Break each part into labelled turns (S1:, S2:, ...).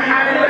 S1: Amém.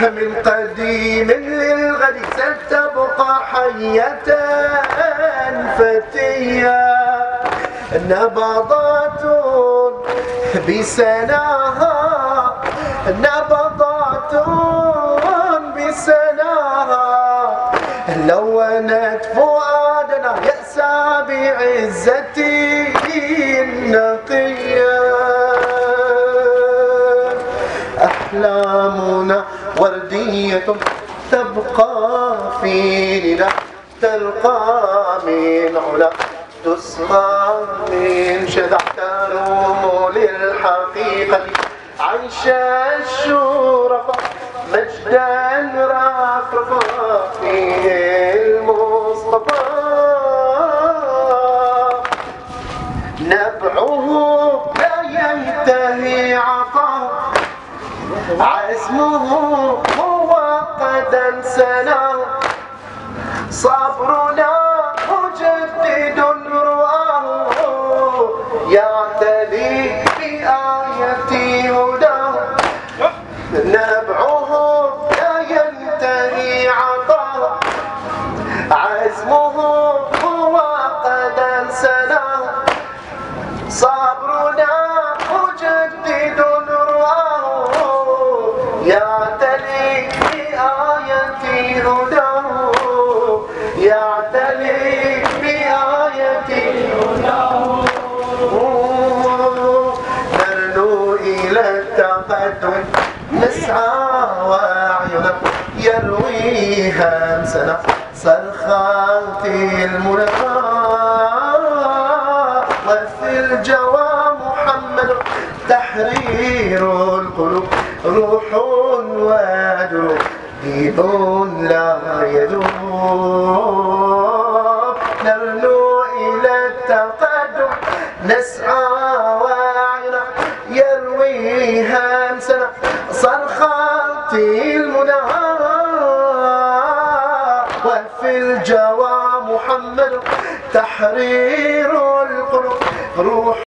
S1: من قديم للغد ستبقى حية فتية. نبضات بسناها نبضات بسناها. لونت فؤادنا يأسى بعزتي أحلامنا وردية تبقى فينا تلقى من علا تسقى من شذع تروم للحقيقة. عيش الشرفاء مجدا رفرفا فيه المصطفى. نبعه لا ينتهي عزمه هو قد سنا صبرنا مجدد رواه. يعتلي بآية هداه نبعه لا ينتهي عطاه عزمه هو قد سنا صبرنا التقدم نسعى وأعينا يروي همسنا. صرخات المنى وفي الجوى محمد تحرير القلوب. روح ودروب ديب لا يذوب. نرنو إلى التقدم نسعى يروي همسنا صرخات المنى وفي الجوى محمد تحرير القلوب روح